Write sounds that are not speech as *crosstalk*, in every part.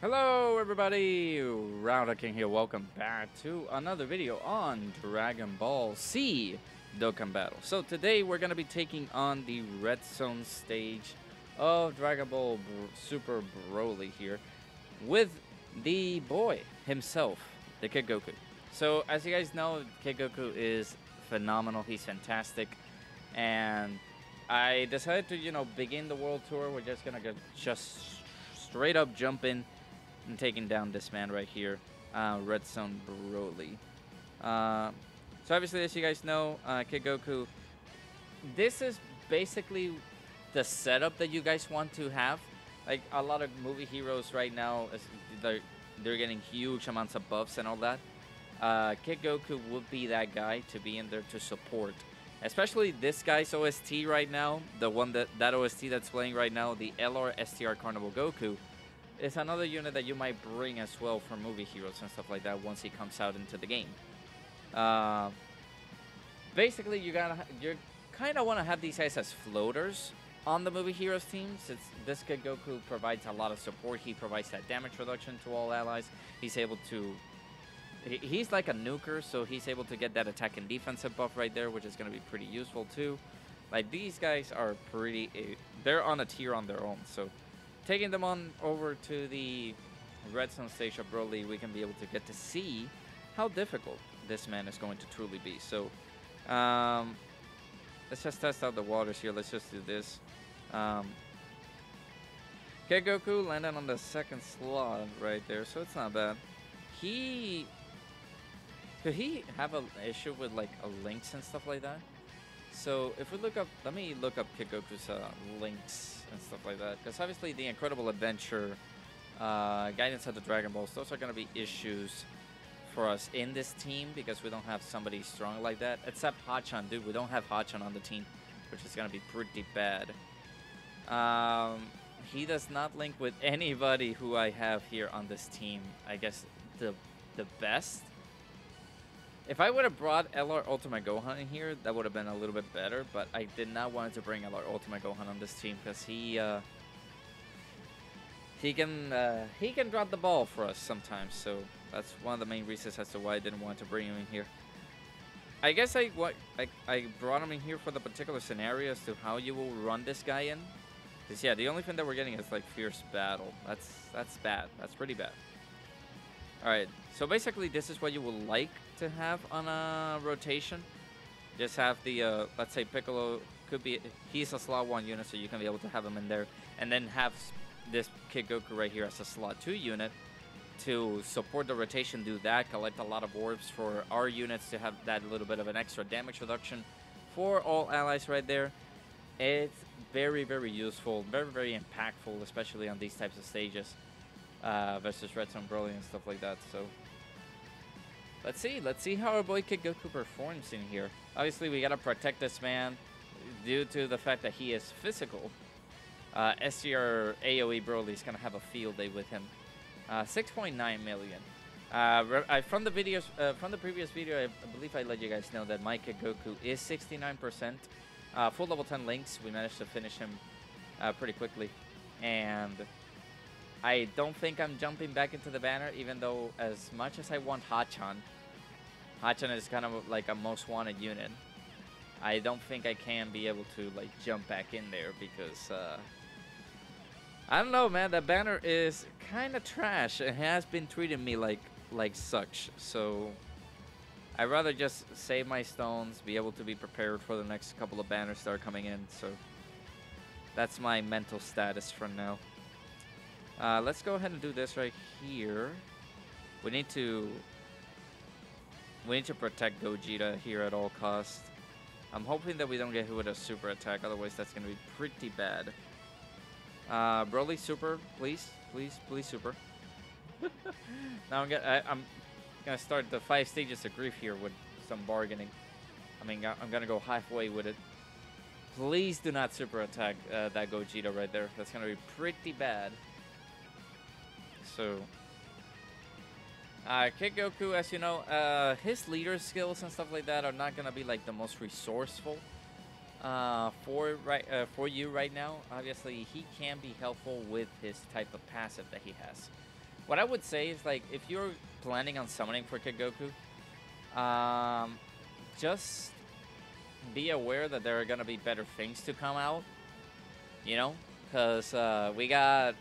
Hello everybody, RaudoKun here, welcome back to another video on Dragon Ball Z Dokkan Battle. So today we're going to be taking on the Red Zone stage of Dragon Ball Super Broly here with the boy himself, the Kid Goku. So as you guys know, Kid Goku is phenomenal, he's fantastic, and I decided to, you know, begin the world tour. We're just going to get just straight up jump in and taking down this man right here, uh, Red Zone Broly. Uh, so obviously, as you guys know, uh, Kid Goku, this is basically the setup that you guys want to have. Like a lot of movie heroes right now, they're, they're getting huge amounts of buffs and all that. Uh, Kid Goku would be that guy to be in there to support. Especially this guy's OST right now, the one that that OST that's playing right now, the LR STR Carnival Goku is another unit that you might bring as well for movie heroes and stuff like that once he comes out into the game. Uh, basically, you gotta you kind of want to have these guys as floaters on the movie heroes team since this Kid Goku provides a lot of support. He provides that damage reduction to all allies. He's able to he's like a nuker, so he's able to get that attack and defensive buff right there, which is going to be pretty useful too. Like these guys are pretty, eh, they're on a tier on their own. So taking them on over to the Red Zone of Broly, we can be able to get to see how difficult this man is going to truly be. So, um, let's just test out the waters here. Let's just do this. Um, Goku landed on the second slot right there, so it's not bad. He... Could he have an issue with, like, a links and stuff like that? So, if we look up... Let me look up Kid uh, links and stuff like that. Because obviously the Incredible Adventure, uh, Guidance of the Dragon Balls, those are going to be issues for us in this team because we don't have somebody strong like that. Except Hachan, dude, we don't have Hachan on the team, which is going to be pretty bad. Um, he does not link with anybody who I have here on this team. I guess the the best if I would have brought LR Ultimate Gohan in here, that would have been a little bit better, but I did not want to bring LR Ultimate Gohan on this team because he uh, he can uh, he can drop the ball for us sometimes, so that's one of the main reasons as to why I didn't want to bring him in here. I guess I what I, I brought him in here for the particular scenario as to how you will run this guy in. Because yeah, the only thing that we're getting is like fierce battle. That's that's bad. That's pretty bad. Alright, so basically this is what you would like to have on a rotation. Just have the, uh, let's say Piccolo could be, he's a slot 1 unit, so you can be able to have him in there. And then have this Kid Goku right here as a slot 2 unit to support the rotation, do that, collect a lot of orbs for our units to have that little bit of an extra damage reduction for all allies right there. It's very, very useful, very, very impactful, especially on these types of stages uh, versus Red Zone Broly and stuff like that. So let's see. Let's see how our boy Kid Goku performs in here. Obviously, we gotta protect this man due to the fact that he is physical. Uh, STR AOE Broly is gonna have a field day with him. Uh, 6.9 million. Uh, I, from the videos, uh, from the previous video, I, I, believe I let you guys know that Kid Goku is 69%. Uh, full level 10 links, we managed to finish him uh, pretty quickly. And I don't think I'm jumping back into the banner, even though as much as I want Hachan, Hachan is kind of like a most wanted unit. I don't think I can be able to like jump back in there because uh, I don't know, man. The banner is kind of trash. It has been treating me like like such. So I'd rather just save my stones, be able to be prepared for the next couple of banners that are coming in. So that's my mental status for now. Uh, let's go ahead and do this right here. We need to... We need to protect Gogeta here at all costs. I'm hoping that we don't get hit with a super attack, otherwise that's going to be pretty bad. Uh, Broly super, please, please, please super. *laughs* now I'm gonna, I, I'm gonna start the five stages of grief here with some bargaining. I mean, I'm gonna go halfway with it. Please do not super attack uh, that Gogeta right there. That's gonna be pretty bad. So, uh, Kid Goku, as you know, uh, his leader skills and stuff like that are not gonna be like the most resourceful uh, for right uh, for you right now. Obviously, he can be helpful with his type of passive that he has. What I would say is like if you're planning on summoning for Kid Goku, um, just be aware that there are gonna be better things to come out. You know, because uh, we got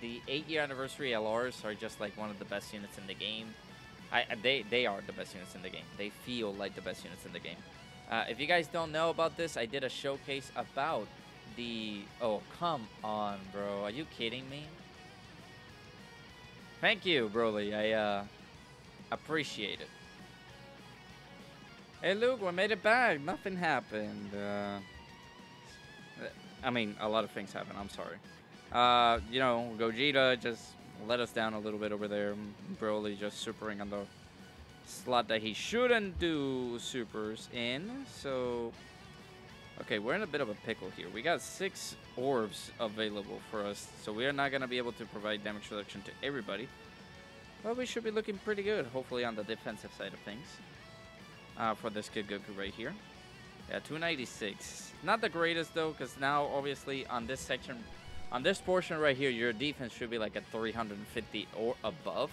the eight-year anniversary LRs are just like one of the best units in the game. I, they they are the best units in the game. They feel like the best units in the game. Uh, if you guys don't know about this, I did a showcase about the. Oh come on, bro! Are you kidding me? Thank you, Broly. I uh, appreciate it. Hey, Luke, we made it back. Nothing happened. Uh, I mean, a lot of things happened. I'm sorry. Uh, you know, Gogeta just let us down a little bit over there. Broly just supering on the slot that he shouldn't do supers in. So, okay, we're in a bit of a pickle here. We got six orbs available for us, so we are not going to be able to provide damage reduction to everybody. But we should be looking pretty good, hopefully on the defensive side of things uh, for this Kid Goku right here. Yeah, 296. Not the greatest though, because now obviously on this section, on this portion right here, your defense should be like a 350 or above.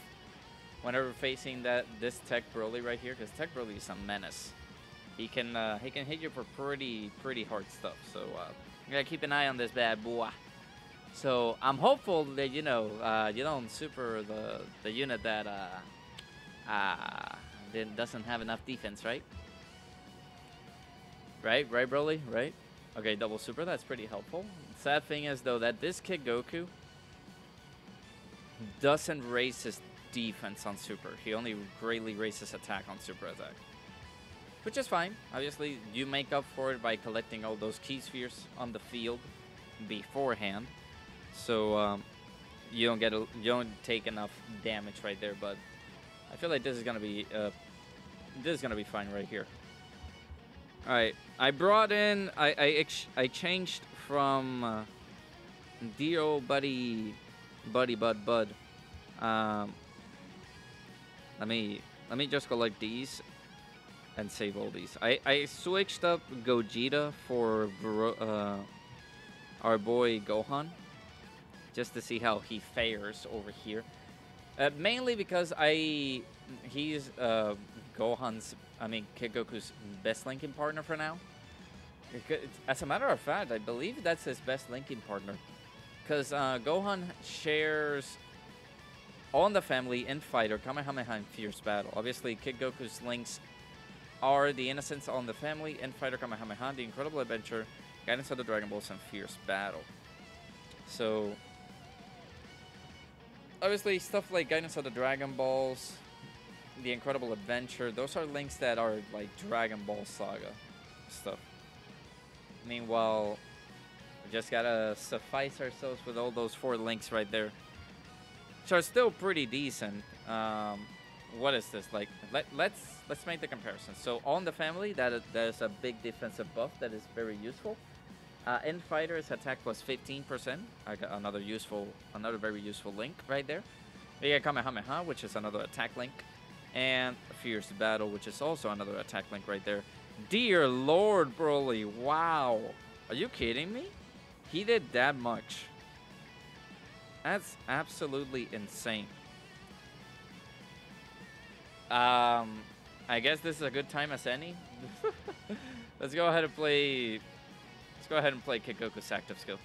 Whenever facing that this Tech Broly right here, because Tech Broly is a menace. He can uh, he can hit you for pretty pretty hard stuff. So uh, you gotta keep an eye on this bad boy. So I'm hopeful that you know uh, you don't super the the unit that uh, uh, doesn't have enough defense, right? Right, right, Broly, right? Okay, double super, that's pretty helpful. Sad thing is, though, that this Kid Goku doesn't raise his defense on super. He only greatly raises attack on super attack. Which is fine. Obviously, you make up for it by collecting all those key spheres on the field beforehand. So, um, you don't get a, you don't take enough damage right there, but I feel like this is gonna be uh, this is gonna be fine right here. All right, I brought in I I, I changed from uh, dear old buddy buddy bud bud. Um, let me let me just collect these and save all these. I I switched up Gogeta for uh, our boy Gohan just to see how he fares over here. Uh, mainly because I he's uh, Gohan's, I mean Kid Goku's best linking partner for now. As a matter of fact, I believe that's his best linking partner, because uh, Gohan shares all in the family and fighter Kamehameha and Fierce Battle. Obviously, Kid Goku's links are the Innocence on the family and fighter Kamehameha, the Incredible Adventure, Guidance of the Dragon Balls, and Fierce Battle. So obviously stuff like Guidance of the Dragon Balls, The Incredible Adventure, those are links that are like Dragon Ball Saga stuff. Meanwhile, we just gotta suffice ourselves with all those four links right there. Which are still pretty decent. Um, what is this like? Let, let's let's make the comparison. So on the family, that is, that is a big defensive buff that is very useful. Uh, End Fighter's attack plus 15%. I got another useful, another very useful link right there. We got Kamehameha, which is another attack link. And Fierce Battle, which is also another attack link right there. Dear Lord, Broly, wow. Are you kidding me? He did that much. That's absolutely insane. Um, I guess this is a good time as any. *laughs* Let's go ahead and play Let's go ahead and play Kid Goku's active skill.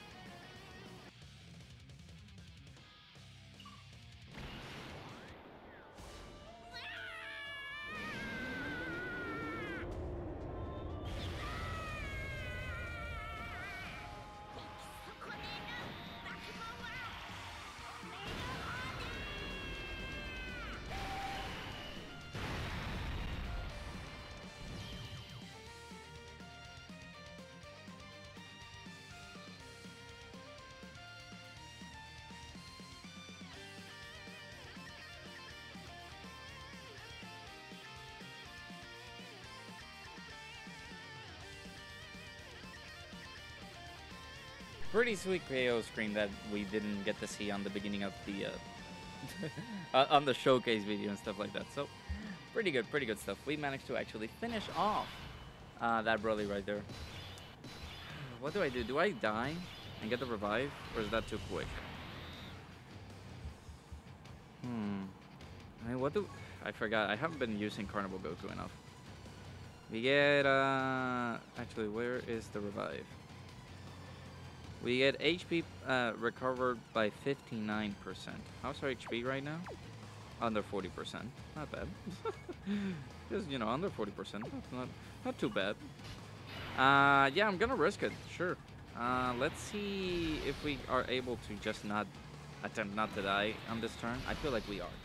Pretty sweet KO screen that we didn't get to see on the beginning of the uh, *laughs* uh, on the showcase video and stuff like that. So pretty good, pretty good stuff. We managed to actually finish off uh, that Broly right there. *sighs* What do I do? Do I die and get the revive, or is that too quick? Hmm. I mean, what do I forgot? I haven't been using Carnival Goku enough. We get uh actually where is the revive? We get HP uh, recovered by 59%. How's our HP right now? Under 40%. Not bad. *laughs* Just, you know, under 40%. Not, not, too bad. Uh, yeah, I'm gonna risk it. Sure. Uh, let's see if we are able to just not attempt not to die on this turn. I feel like we are.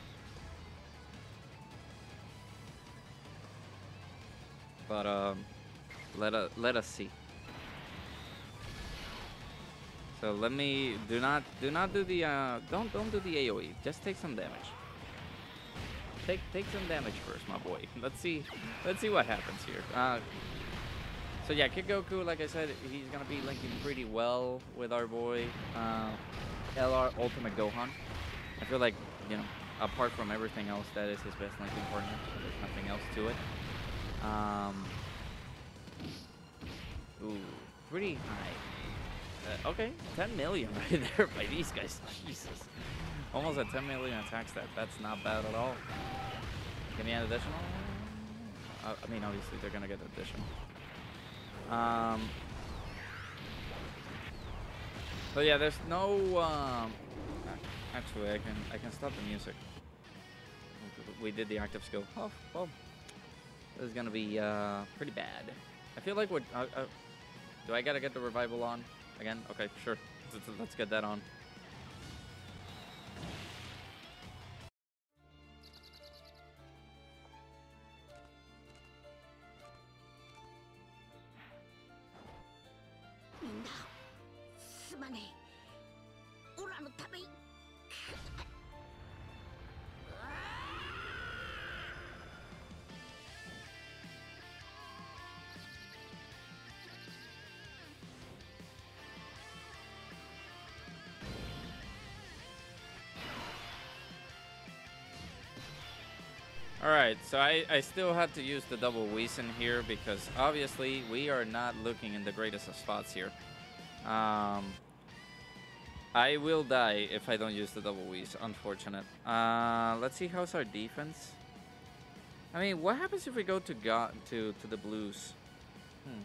But um, let us let us see. So let me do not do not do the uh, don't don't do the AOE. Just take some damage. Take take some damage first, my boy. *laughs* Let's see let's see what happens here. Uh, so yeah, Kid Goku, like I said, he's gonna be linking pretty well with our boy uh, LR Ultimate Gohan. I feel like you know, apart from everything else, that is his best linking partner. So there's nothing else to it. Um, ooh, pretty high. Uh, okay, 10 million *laughs* right there by these guys. *laughs* Jesus. Almost a 10 million attack stat. That's not bad at all. Give me an additional. Uh, I mean, obviously, they're going to get additional. Um, so yeah, there's no. Um, actually, I can I can stop the music. We did the active skill. Oh well, this is gonna be uh, pretty bad. I feel like what. Uh, uh, do I gotta get the revival on again? Okay, sure. Let's, get that on. Alright, so I, I still had to use the double Whis here because obviously we are not looking in the greatest of spots here. Um, I will die if I don't use the double Whis, unfortunate. Uh, let's see how's our defense. I mean, what happens if we go to God to to the Blues? Hmm.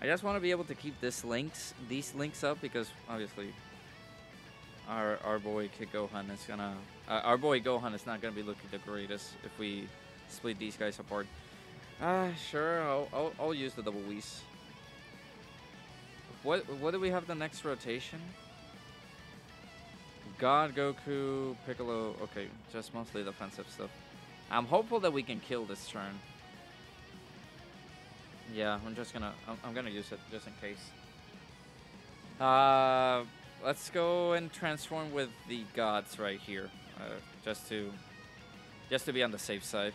I just want to be able to keep this links these links up because obviously our our boy Kid Gohan is gonna uh, our boy Gohan is not gonna be looking the greatest if we split these guys apart. Ah, uh, sure. I'll, I'll I'll use the double Whis. What what do we have the next rotation? God, Goku, Piccolo. Okay, just mostly defensive stuff. I'm hopeful that we can kill this turn. Yeah, I'm just gonna I'm, I'm gonna use it just in case. Uh let's go and transform with the gods right here, uh, just to just to be on the safe side.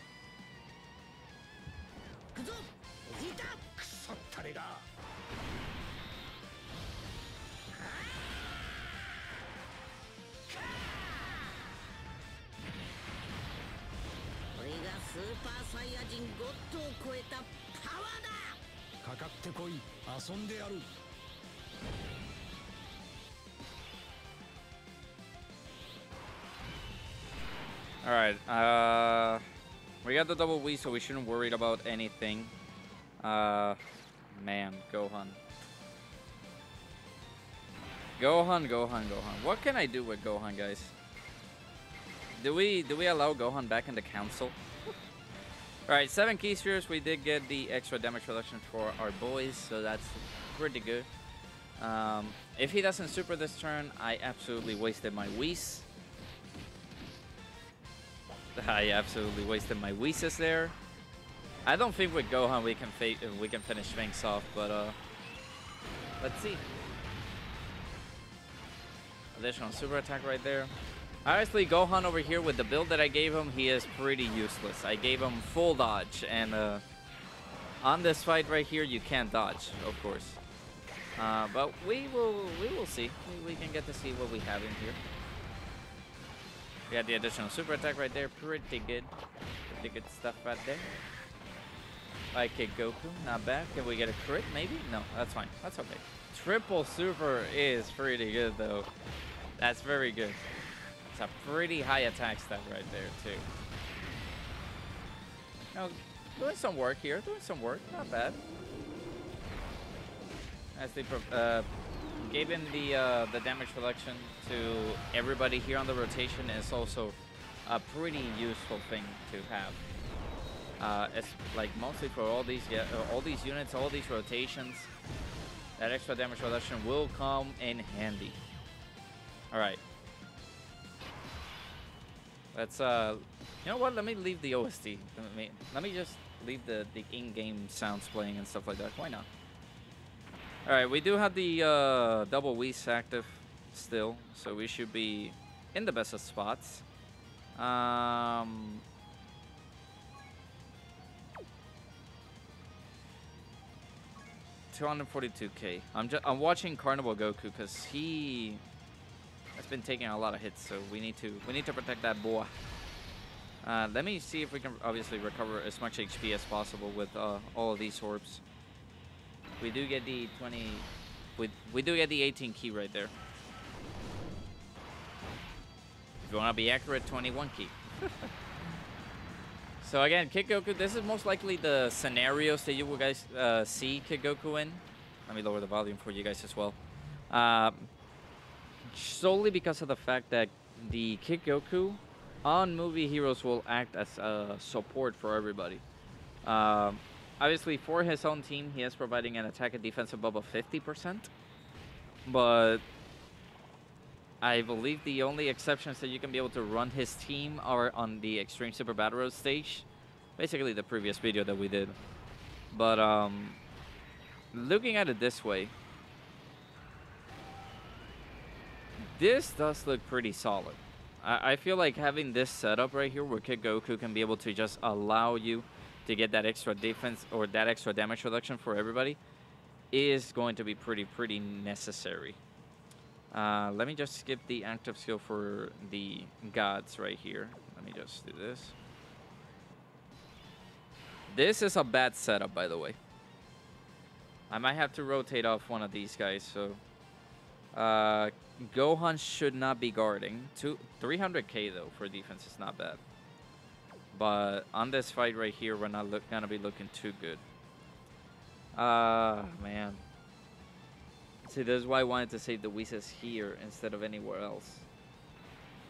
Alright, uh... We got the double Whis, so we shouldn't worry about anything. Uh... Man, Gohan. Gohan, Gohan, Gohan. What can I do with Gohan, guys? Do we do we allow Gohan back in the council? Alright, seven key spheres. We did get the extra damage reduction for our boys, so that's pretty good. Um, if he doesn't super this turn, I absolutely wasted my Whis. *laughs* I absolutely wasted my Weesis there. I don't think with Gohan we can we can finish things off, but uh, let's see. Additional super attack right there. Honestly, Gohan over here with the build that I gave him, he is pretty useless. I gave him full dodge, and uh, on this fight right here, you can't dodge, of course. Uh, but we will we will see. We, we can get to see what we have in here. We got the additional super attack right there. Pretty good. Pretty good stuff right there. Like Kid Goku. Not bad. Can we get a crit maybe? No, that's fine. That's okay. Triple super is pretty good though. That's very good. It's a pretty high attack stat right there, too. Now, doing some work here. Doing some work. Not bad. As they uh, gave in the uh, the damage reduction to everybody here on the rotation is also a pretty useful thing to have. Uh, it's like mostly for all these uh, all these units, all these rotations. That extra damage reduction will come in handy. All right. Let's uh, you know what? Let me leave the OST. Let me let me just leave the the in-game sounds playing and stuff like that. Why not? All right, we do have the uh, double Whis active still, so we should be in the best of spots. Um, Two hundred forty-two k. I'm just I'm watching Carnival Goku because he has been taking a lot of hits, so we need to we need to protect that boy. Uh, let me see if we can obviously recover as much HP as possible with uh, all of these orbs. We do get the 20... We, we do get the 18 key right there. If you want to be accurate, 21 key. *laughs* so again, Kid Goku, this is most likely the scenarios that you will guys uh, see Kid Goku in. Let me lower the volume for you guys as well. Um, solely because of the fact that the Kid Goku on movie heroes will act as a support for everybody. Um, obviously, for his own team, he is providing an attack and defensive buff of 50%. But I believe the only exceptions that you can be able to run his team are on the Extreme Super Battle Road stage. Basically, the previous video that we did. But um, looking at it this way, this does look pretty solid. I, I feel like having this setup right here where Kid Goku can be able to just allow you to get that extra defense or that extra damage reduction for everybody is going to be pretty, pretty necessary. Uh, let me just skip the active skill for the gods right here. Let me just do this. This is a bad setup, by the way. I might have to rotate off one of these guys, so... Uh, Gohan should not be guarding. Two, 300k, though, for defense is not bad. But on this fight right here, we're not look, gonna be looking too good. Ah, uh, man. See, this is why I wanted to save the Whis here instead of anywhere else.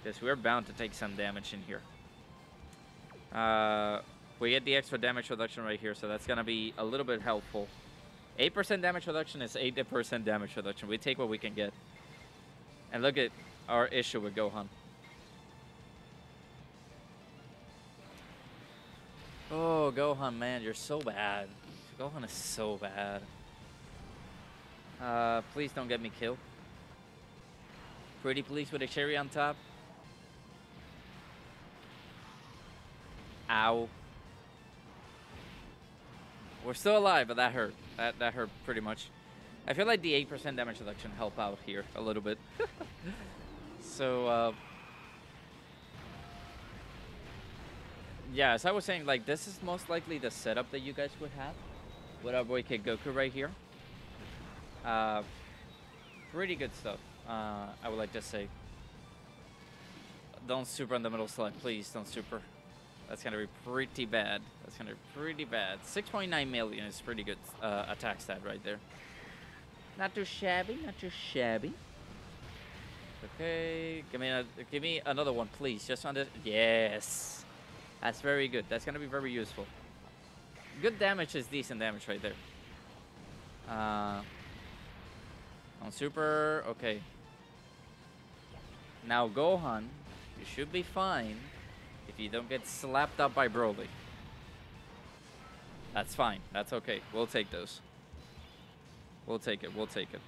Because we're bound to take some damage in here. Uh, we get the extra damage reduction right here, so that's gonna be a little bit helpful. 8% damage reduction is 8% damage reduction. We take what we can get. And look at our issue with Gohan. Gohan, man, you're so bad. Gohan is so bad. Uh, please don't get me killed. Pretty please with a cherry on top. Ow. We're still alive, but that hurt. That that hurt pretty much. I feel like the 8% damage reduction help out here a little bit. *laughs* so, uh, yeah, as I was saying, like, this is most likely the setup that you guys would have with our boy Kid Goku right here. Uh, pretty good stuff, uh, I would like to say. Don't super on the middle slot, please, don't super. That's to be pretty bad. That's to be pretty bad. 6.9 million is pretty good uh, attack stat right there. Not too shabby, not too shabby. Okay, give me a, give me another one, please. Just on this. Yes. That's very good. That's going to be very useful. Good damage is decent damage right there. Uh, on super, okay. Now Gohan, you should be fine if you don't get slapped up by Broly. That's fine. That's okay. We'll take those. We'll take it. We'll take it.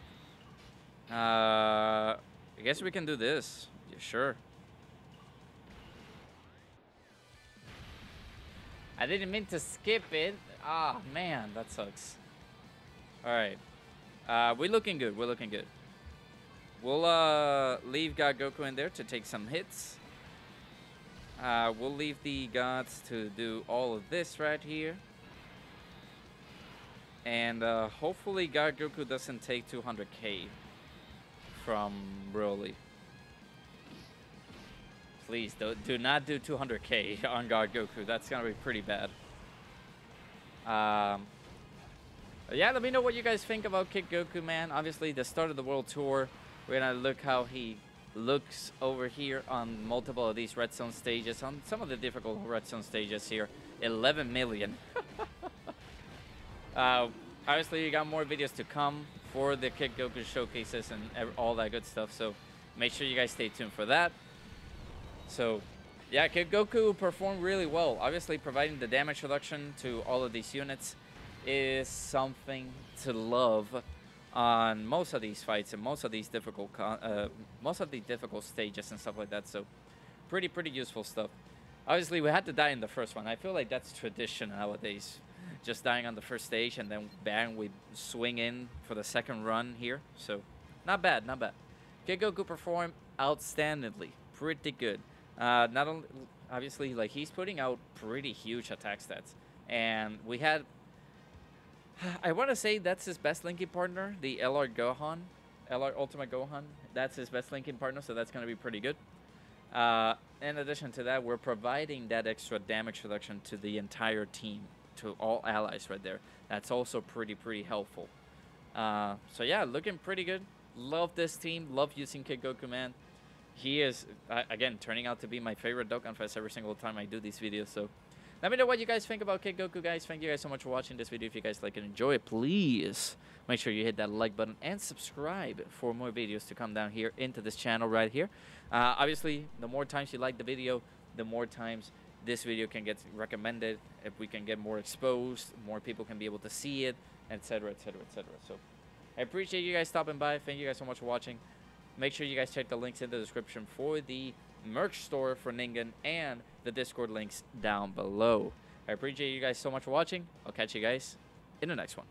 Uh, I guess we can do this. Yeah, sure. I didn't mean to skip it. Ah, oh, man, that sucks. All right. Uh, we're looking good. We're looking good. We'll uh, leave God Goku in there to take some hits. Uh, we'll leave the gods to do all of this right here. And uh, hopefully God Goku doesn't take 200k from Broly. Please do, do not do 200k *laughs* on God Goku. That's gonna be pretty bad. Um, yeah, let me know what you guys think about Kid Goku, man. Obviously, the start of the World Tour. We're gonna look how he looks over here on multiple of these red zone stages. On some of the difficult red zone stages here, 11 million. *laughs* uh, obviously, you got more videos to come for the Kid Goku showcases and all that good stuff. So make sure you guys stay tuned for that. So yeah, Goku performed really well. Obviously, providing the damage reduction to all of these units is something to love on most of these fights and most of these difficult uh, most of the difficult stages and stuff like that. So pretty pretty useful stuff. Obviously, we had to die in the first one. I feel like that's tradition nowadays. Just dying on the first stage and then bang, we swing in for the second run here. So not bad, not bad. Kid Goku performed outstandingly, pretty good. Uh, not only obviously like he's putting out pretty huge attack stats, and we had *sighs* I want to say that's his best linking partner, the LR Gohan, LR Ultimate Gohan. That's his best linking partner, so that's going to be pretty good. Uh, in addition to that, we're providing that extra damage reduction to the entire team, to all allies right there. That's also pretty, pretty helpful. Uh, so yeah, looking pretty good. Love this team. Love using Kid Goku, man. He is, uh, again, turning out to be my favorite Dokkan Fest every single time I do these videos, so let me know what you guys think about Kid Goku, guys. Thank you guys so much for watching this video. If you guys like and enjoy it, please make sure you hit that like button and subscribe for more videos to come down here into this channel right here. Uh, obviously, the more times you like the video, the more times this video can get recommended. If we can get more exposed, more people can be able to see it, etc., etc., etc. So I appreciate you guys stopping by. Thank you guys so much for watching. Make sure you guys check the links in the description for the merch store for Ningen and the Discord links down below. I appreciate you guys so much for watching. I'll catch you guys in the next one.